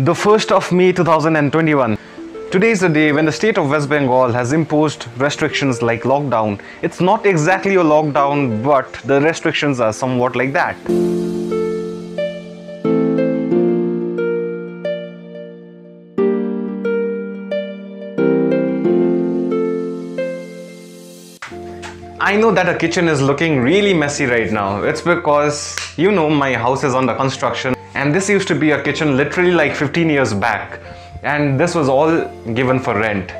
The 1st of May 2021. Today is the day when the state of West Bengal has imposed restrictions like lockdown. It's not exactly a lockdown, but the restrictions are somewhat like that. I know that a kitchen is looking really messy right now. It's because, you know, my house is under construction and this used to be a kitchen literally like 15 years back. And this was all given for rent.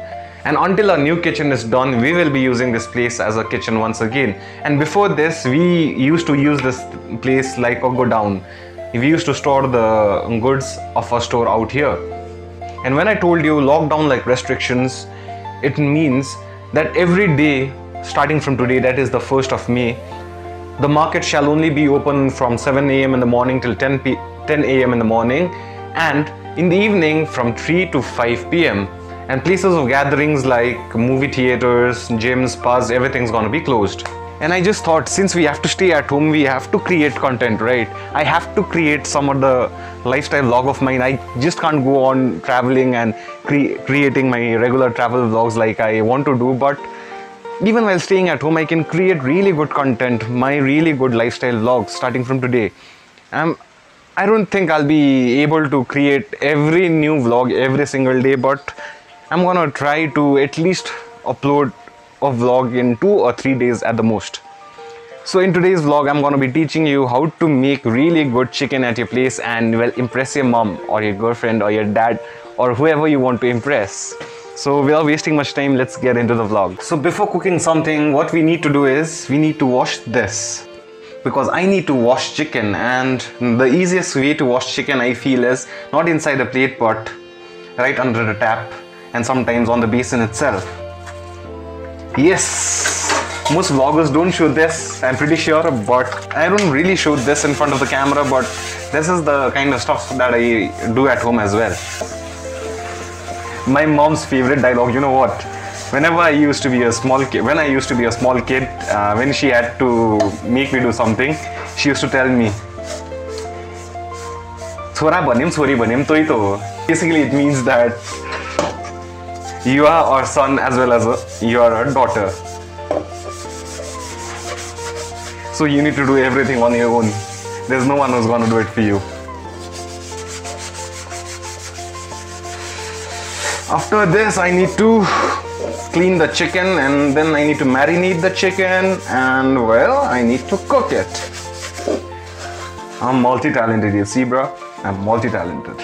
And until our new kitchen is done, we will be using this place as a kitchen once again. And before this, we used to use this place like a godown. We used to store the goods of our store out here. And when I told you lockdown like restrictions, it means that every day starting from today, that is the 1st of May, the market shall only be open from 7 a.m. in the morning till 10 p 10 a.m. in the morning and in the evening from 3 to 5 p.m. And places of gatherings like movie theaters, gyms, spas, everything's gonna be closed. And I just thought since we have to stay at home, we have to create content, right? I have to create some of the lifestyle vlog of mine. I just can't go on traveling and cre creating my regular travel vlogs like I want to do, but even while staying at home i can create really good content my really good lifestyle vlogs starting from today. Um, i don't think i'll be able to create every new vlog every single day but i'm gonna try to at least upload a vlog in two or three days at the most. So in today's vlog i'm gonna be teaching you how to make really good chicken at your place and well impress your mom or your girlfriend or your dad or whoever you want to impress so without wasting much time, let's get into the vlog. So before cooking something, what we need to do is we need to wash this because I need to wash chicken and the easiest way to wash chicken I feel is not inside a plate but right under the tap and sometimes on the basin itself. Yes, most vloggers don't show this I'm pretty sure but I don't really show this in front of the camera but this is the kind of stuff that I do at home as well my mom's favorite dialogue. You know what? Whenever I used to be a small kid, when I used to be a small kid, uh, when she had to make me do something, she used to tell me, "Chora banim, chori banim, toy. Basically, it means that you are our son as well as a, you are a daughter. So you need to do everything on your own. There's no one who's gonna do it for you. after this I need to clean the chicken and then I need to marinate the chicken and well I need to cook it I'm multi-talented you see bro I'm multi-talented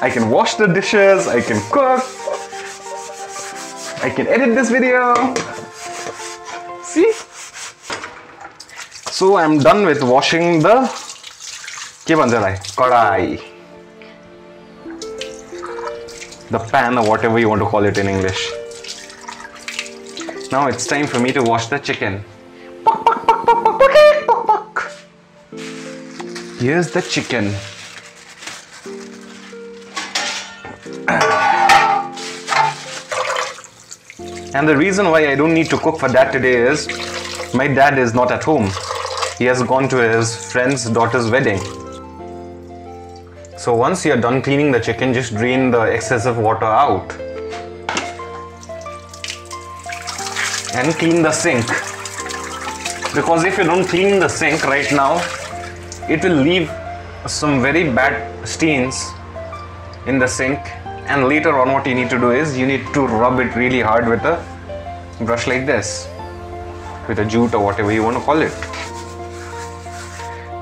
I can wash the dishes I can cook I can edit this video see so I'm done with washing the के भन्छ यसलाई कडाई the pan or whatever you want to call it in English. Now it's time for me to wash the chicken. Eh, Here's the chicken. And the reason why I don't need to cook for that today is my dad is not at home. He has gone to his friend's daughter's wedding. So once you're done cleaning the chicken, just drain the excessive water out. And clean the sink. Because if you don't clean the sink right now, it will leave some very bad stains in the sink. And later on what you need to do is you need to rub it really hard with a brush like this. With a jute or whatever you want to call it.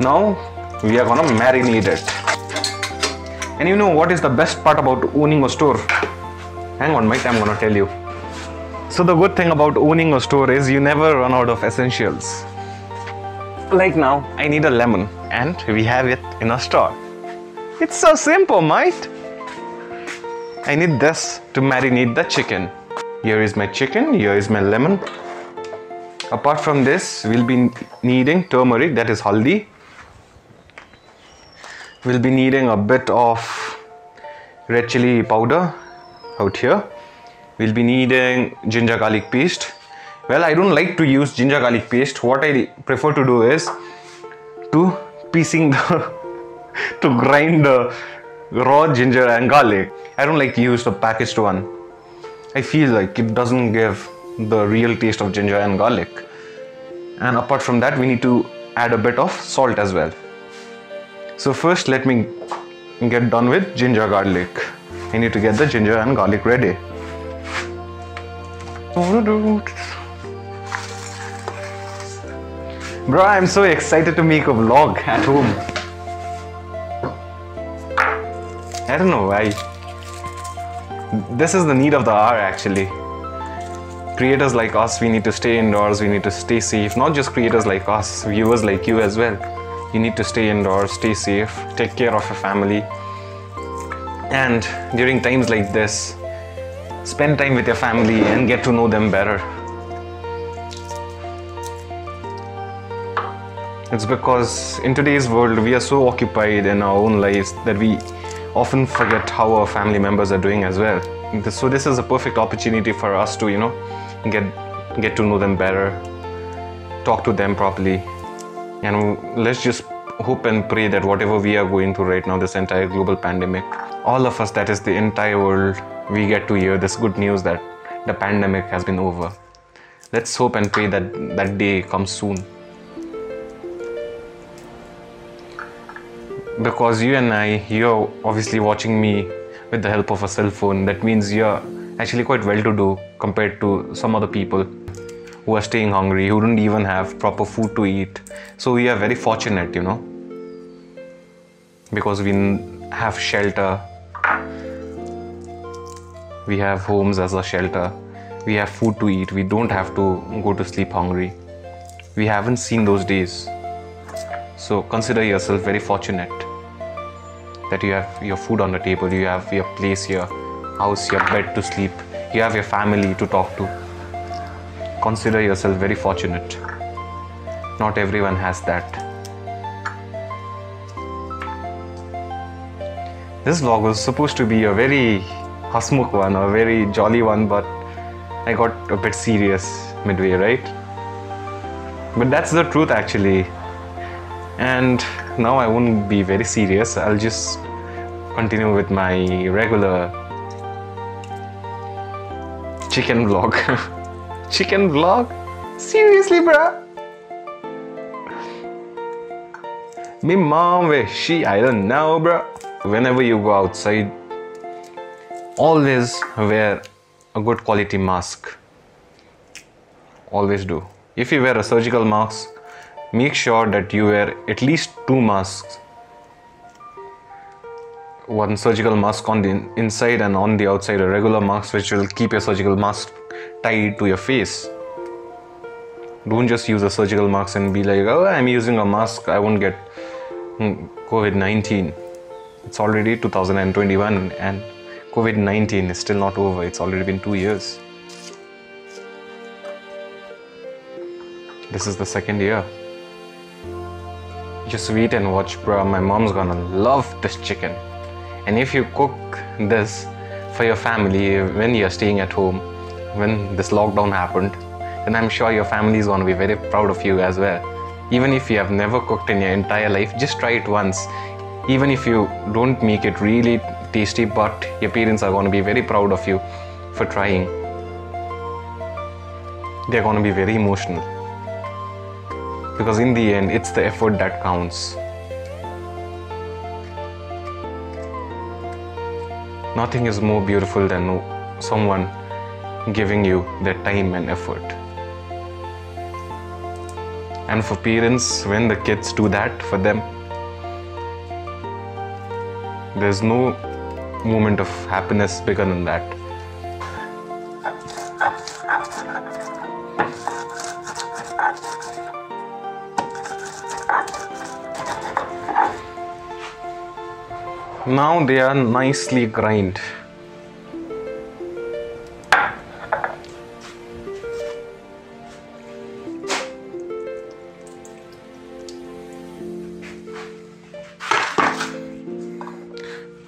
Now we are gonna marinate it. And you know what is the best part about owning a store? Hang on, mate, I'm gonna tell you. So, the good thing about owning a store is you never run out of essentials. Like now, I need a lemon, and we have it in a store. It's so simple, mate. I need this to marinate the chicken. Here is my chicken, here is my lemon. Apart from this, we'll be needing turmeric, that is haldi, we'll be needing a bit of red chili powder out here we'll be needing ginger garlic paste well i don't like to use ginger garlic paste what i prefer to do is to piecing the to grind the raw ginger and garlic. I don't like to use the packaged one. I feel like it doesn't give the real taste of ginger and garlic. And apart from that, we need to add a bit of salt as well. So first let me get done with ginger garlic. I need to get the ginger and garlic ready. Bro, I'm so excited to make a vlog at home. I don't know why. This is the need of the hour actually. Creators like us, we need to stay indoors, we need to stay safe. Not just creators like us, viewers like you as well. You need to stay indoors, stay safe, take care of your family. And during times like this, spend time with your family and get to know them better. It's because in today's world we are so occupied in our own lives that we often forget how our family members are doing as well. So this is a perfect opportunity for us to, you know, get get to know them better, talk to them properly, and let's just hope and pray that whatever we are going through right now, this entire global pandemic, all of us, that is the entire world, we get to hear this good news that the pandemic has been over. Let's hope and pray that that day comes soon. because you and I, you're obviously watching me with the help of a cell phone. That means you're actually quite well to do compared to some other people who are staying hungry, who don't even have proper food to eat. So we are very fortunate, you know, because we have shelter, we have homes as a shelter, we have food to eat, we don't have to go to sleep hungry. We haven't seen those days. So consider yourself very fortunate that you have your food on the table, you have your place, your house, your bed to sleep, you have your family to talk to. Consider yourself very fortunate. Not everyone has that. This vlog was supposed to be a very hasmukh one, a very jolly one, but I got a bit serious midway, right? But that's the truth actually and now I won't be very serious I'll just continue with my regular chicken vlog chicken vlog? Seriously bruh? Me mom where she I don't know bruh. Whenever you go outside always wear a good quality mask. Always do. If you wear a surgical mask make sure that you wear at least two masks. One surgical mask on the inside and on the outside a regular mask which will keep your surgical mask to your face. Don't just use a surgical mask and be like oh i'm using a mask. I won't get hmm, covid-19 it's already 2021 and covid-19 is still not over. It's already been two years. This is the second year. Just wait and watch, bro. My mom's gonna love this chicken. And if you cook this for your family when you're staying at home, when this lockdown happened, then I'm sure your family is gonna be very proud of you as well. Even if you have never cooked in your entire life, just try it once. Even if you don't make it really tasty, but your parents are gonna be very proud of you for trying. They're gonna be very emotional because in the end it's the effort that counts nothing is more beautiful than someone giving you their time and effort. And for parents when the kids do that for them there's no moment of happiness bigger than that. Now they are nicely grind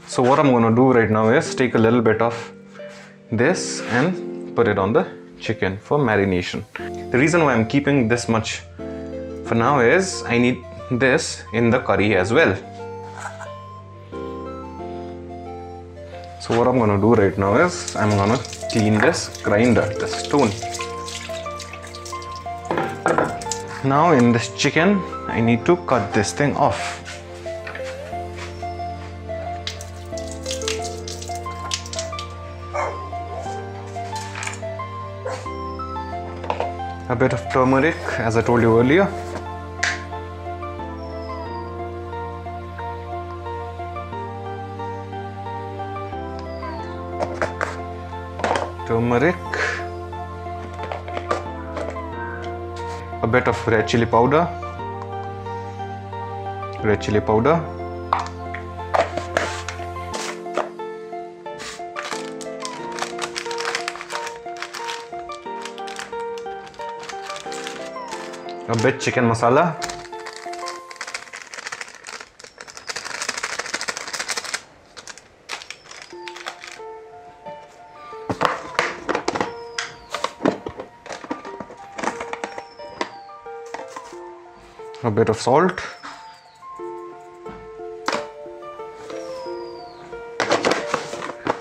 so what I'm gonna do right now is take a little bit of this and put it on the chicken for marination the reason why I'm keeping this much for now is I need this in the curry as well So what I'm gonna do right now is I'm gonna clean this grinder, the stone. Now in this chicken, I need to cut this thing off. A bit of turmeric, as I told you earlier. turmeric, a bit of red chili powder, red chili powder, a bit chicken masala, a bit of salt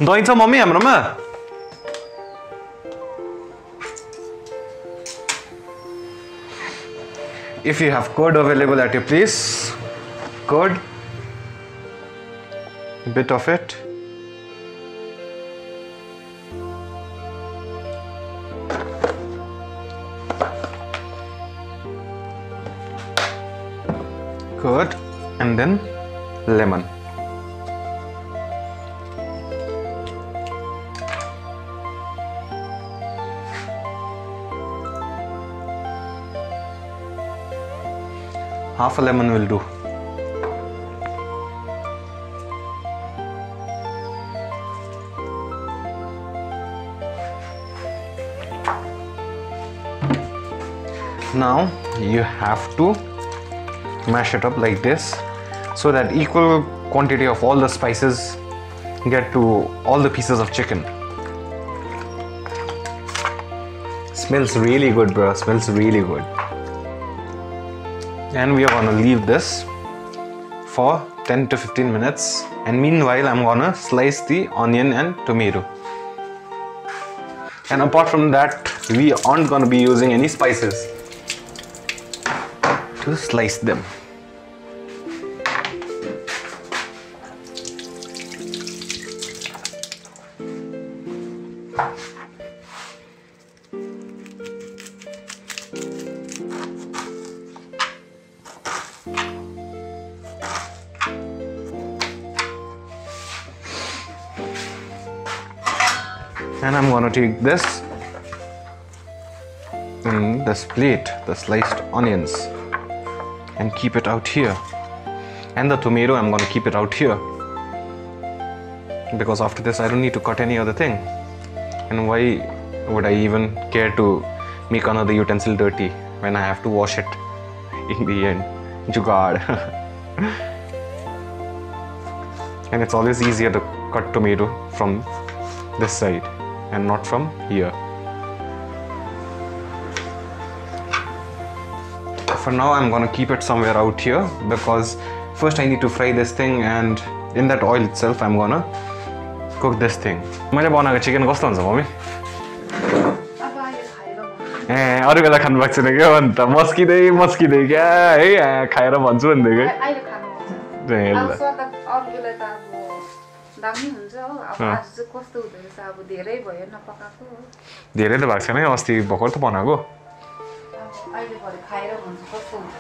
दही छ mummy हाम्रोमा if you have code available at your place curd bit of it. Curd and then lemon half a lemon will do. Now you have to mash it up like this so that equal quantity of all the spices get to all the pieces of chicken. Smells really good bro smells really good and we are gonna leave this for 10 to 15 minutes. And meanwhile I'm gonna slice the onion and tomato. And apart from that we aren't gonna be using any spices to slice them and I'm gonna take this in this plate, the sliced onions, and keep it out here. And the tomato, I'm gonna keep it out here because after this, I don't need to cut any other thing. And why would I even care to make another utensil dirty when I have to wash it in the end? Jugaad. and it's always easier to cut tomato from this side and not from here. For now, I'm gonna keep it somewhere out here because first I need to fry this thing, and in that oil itself, I'm gonna cook this thing. मैले बनाएको chicken कस्तो हुन्छ mummy अब अहिले खाएर भन्छु। ए अरू बेला खानु भएको छैन क्या अन्त मस्किँदै मस्किँदै क्या है आ, खाएर भन्छु भनेदेखि अ- अहिले खानुहुन्छ ए, ल। दामी हुन्छ हो। अब आज चाहिँ कस्तो हुँदो रहेछ? अब धेरै भयो नपकाएको हो धेरै त भएको छैन। अस्ति भर्खर त बनाएको। अहिले भरे खाएर हुन्छ कस्तो हुन्छ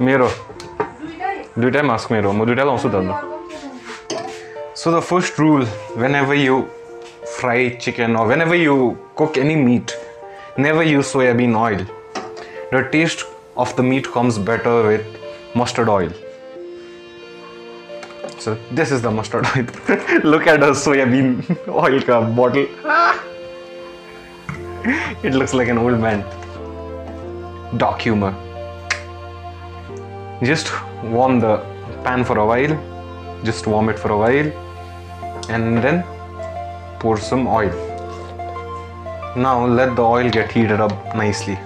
मेरो। दुइटै? मास्क मेरो। म दुइटै लाउँछु त so the first rule whenever you fry chicken whenever you cook any meat never use soybean oil the taste of the meat comes better with mustard oil So this is the mustard oil. Look at the soybean oil ka bottle. it looks like an old man. Dark humor. Just warm the pan for a while. Just warm it for a while and then pour some oil. Now let the oil get heated up nicely.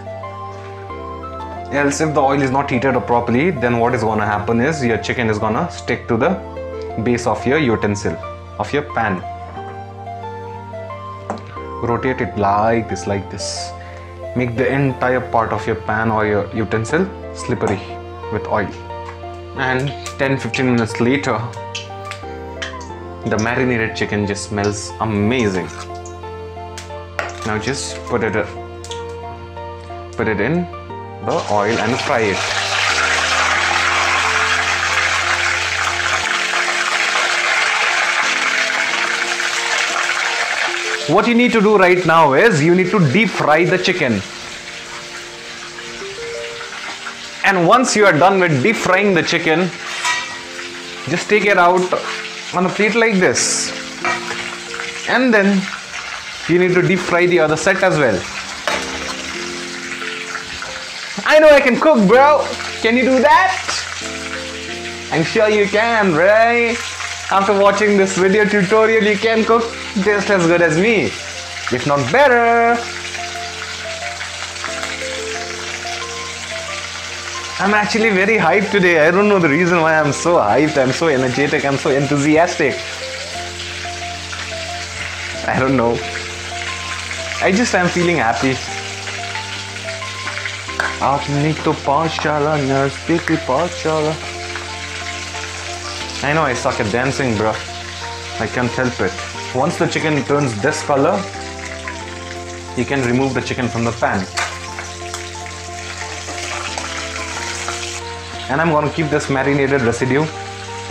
Else, if the oil is not heated up properly, then what is gonna happen is your chicken is gonna stick to the base of your utensil, of your pan. Rotate it like this, like this. Make the entire part of your pan or your utensil slippery with oil. And 10 15 minutes later, the marinated chicken just smells amazing. Now just put it put it in the oil and fry it. What you need to do right now is you need to deep fry the chicken. And once you are done with deep frying the chicken, just take it out on a plate like this. And then you need to deep fry the other set as well. I know I can cook, bro. Can you do that? I'm sure you can, right? After watching this video tutorial, you can cook just as good as me, if not better. I'm actually very hyped today. I don't know the reason why I'm so hyped. I'm so energetic. I'm so enthusiastic. I don't know. I just am feeling happy. आपने तो पाठशाला नजदीक की पाठशाला I know I suck at dancing, bro. I can't help it. Once the chicken turns this color, you can remove the chicken from the pan. And I'm gonna keep this marinated residue,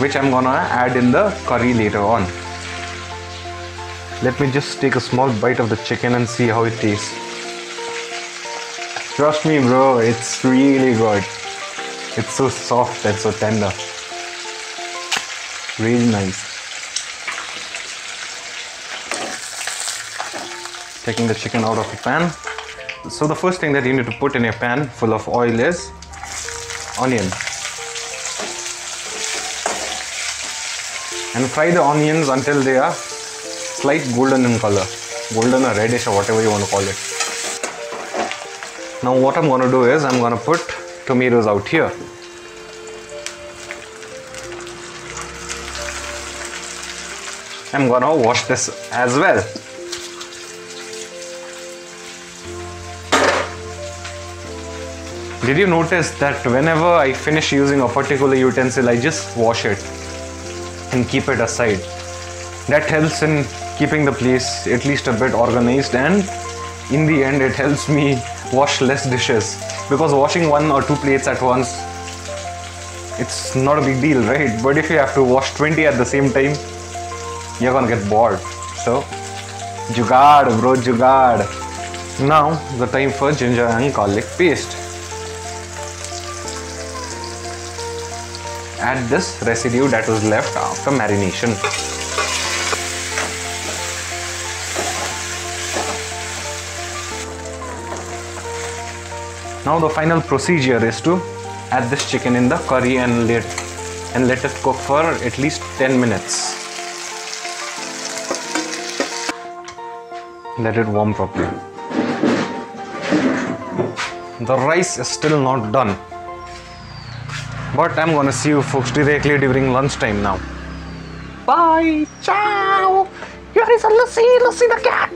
which I'm gonna add in the curry later on. Let me just take a small bite of the chicken and see how it tastes. Trust me, bro, it's really good. It's so soft and so tender. Really nice. Taking the chicken out of the pan. So the first thing that you need to put in your pan full of oil is onion. And fry the onions until they are slight golden in color. Golden or reddish or whatever you want to call it. Now what I'm going to do is I'm going to put tomatoes out here. I'm gonna wash this as well. Did you notice that whenever I finish using a particular utensil, I just wash it and keep it aside? That helps in keeping the place at least a bit organized and in the end it helps me wash less dishes. Because washing one or two plates at once it's not a big deal right? But if you have to wash 20 at the same time you're gonna get bored. So jugaad bro jugaad now the time for ginger and garlic paste add this residue that was left after marination Now the final procedure is to add this chicken in the curry and let and let it cook for at least 10 minutes. Let it warm properly. The rice is still not done. But I'm gonna see you folks directly during lunchtime now. Bye! Ciao! Here is a Lucy, Lucy the cat!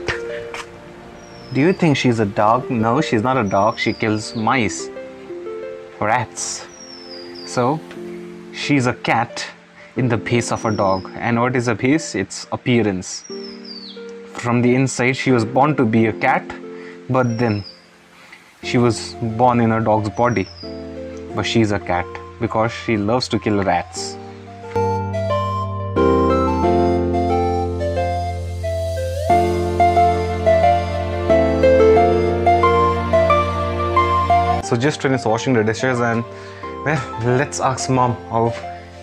Do you think she's a dog? No, she's not a dog. She kills mice, rats. So, she's a cat in the base of a dog. And what is a base? It's appearance. From the inside, she was born to be a cat, but then she was born in a dog's body. But she's a cat because she loves to kill rats. So just finished washing the dishes and well, let's ask mom how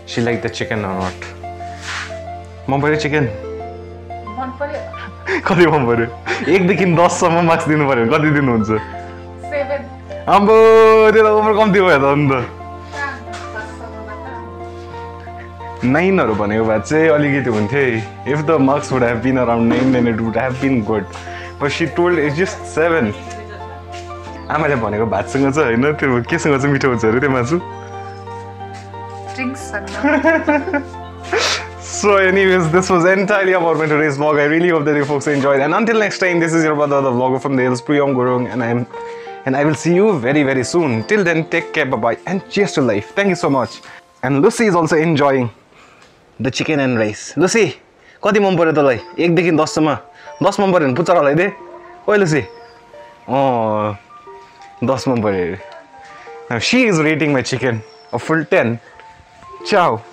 she liked the chicken or not. Mom, पर्यो chicken? मन पर्यो कति मन पर्यो एकदेखि दससम्म marks दिनु पर्यो भने कति दिनुहुन्छ सेभेन आम्बो त्यो त उमेर कम्ती भयो त अन्त नाइनहरू भनेको भए चाहिँ अलिकति हुन्थ्यो if the marks would have been around nine then it would have been good but she told it's just seven आमाले भनेको भातसँग चाहिँ होइन त्यो केसँग चाहिँ मिठो हुन्छ अरे त्यो मासु So, anyways, this was entirely about my today's vlog. I really hope that you folks enjoyed. And until next time, this is your brother, the vlogger from the hills, Priyam Gurung, and I'm and I will see you very very soon. Till then, take care, bye bye, and cheers to life. Thank you so much. And Lucy is also enjoying the chicken and rice. Lucy, कति मन पऱ्यो तँलाई एकदेखि दससम्म दस मन पऱ्यो भने पुच्चार हलाइदे ओइ लुसी अँ दस मन पऱ्यो she is rating my chicken a full ten Ciao.